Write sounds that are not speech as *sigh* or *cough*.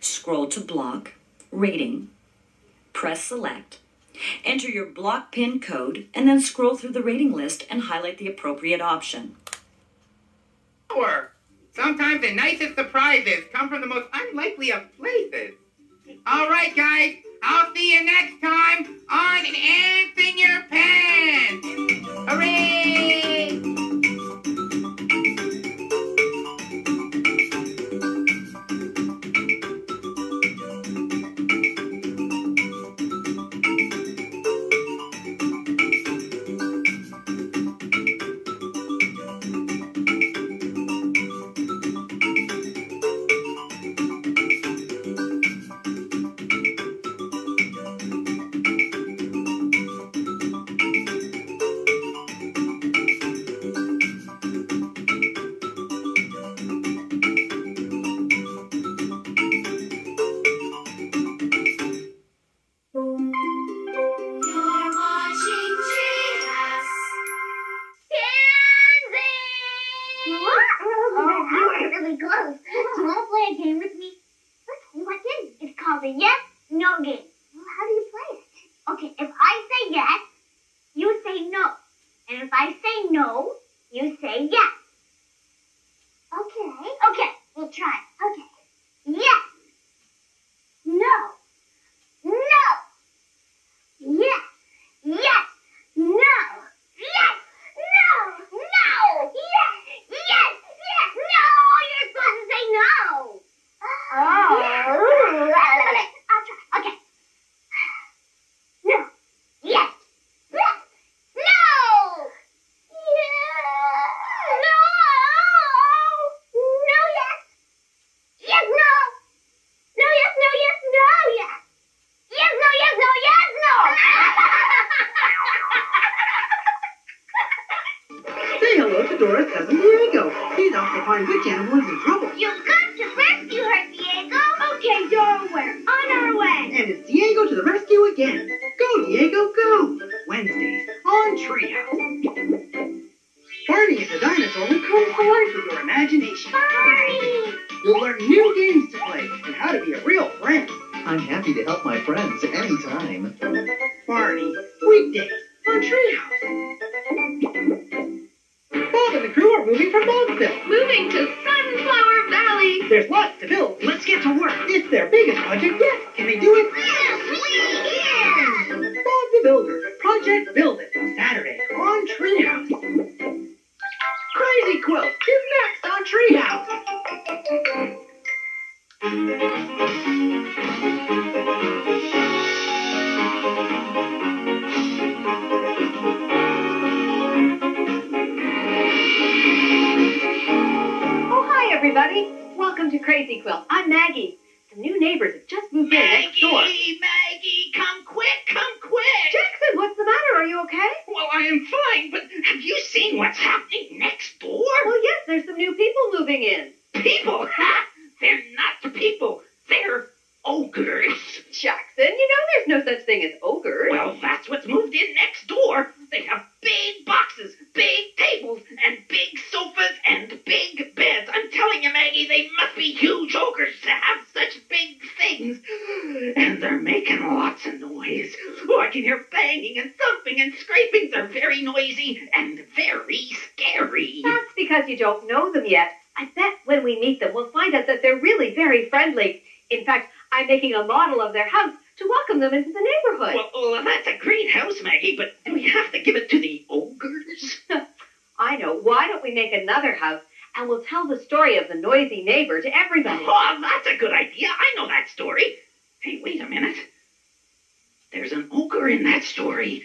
Scroll to block, rating, press select, enter your block pin code, and then scroll through the rating list and highlight the appropriate option. Or sometimes the nicest surprises come from the most unlikely of places. All right, guys, I'll see you next time on Ants in Your Pants. Do you want to play a game with me? What game? It's called a yes, no game. Well, how do you play it? Okay, if I say yes, you say no. And if I say no, you say yes. Okay. Okay, we'll try. Okay. Yes. No. No. Yes. Yes. No. Yes. No. No. Yes. Yes. Yes. No. You're supposed to say no. Oh. I'll try. Okay. No. Yes. Yes. No. Yeah. No. No. Yes. Yes. No. No. Yes. No. Yes. No. Yes. Yes. No. Yes. No. Yes. No. Say hello to Dora's cousin Diego. He's off to find which animal is in trouble. You've got to rescue her, Diego. Okay, Dora, we're on our way. And it's Diego to the rescue again. Go, Diego, go. Wednesdays on Treehouse. Barney is a dinosaur who comes to life with your imagination. Barney. You'll learn new games to play and how to be a real friend. I'm happy to help my friends anytime. Barney, weekdays on Treehouse. Bob and the crew are moving from Bobville. Moving to Sunflower Valley. There's lots to build. Let's get to work. It's their biggest project yet. Can they do it? Yes, we can. Bob the Builder, Project Build It, Saturday on Treehouse. Welcome to Crazy Quilt. I'm Maggie. Some new neighbors have just moved in next door. Maggie, Maggie, come quick, come quick. Jackson, what's the matter? Are you okay? Well, I am fine, but have you seen what's happening next door? Well, yes, there's some new people moving in. People, *laughs* ha! They're not the people. They're ogres. Jackson, you know there's no such thing as ogres. Well, that's what's moved in next door. They're making lots of noise. Oh, I can hear banging and thumping and scraping. They're very noisy and very scary. That's because you don't know them yet. I bet when we meet them, we'll find out that they're really very friendly. In fact, I'm making a model of their house to welcome them into the neighborhood. Well, well, that's a great house, Maggie, but do we have to give it to the ogres? *laughs* I know. Why don't we make another house and we'll tell the story of the noisy neighbor to everybody? Oh, that's a good idea. I know that story. Hey, wait a minute. There's an ogre that story.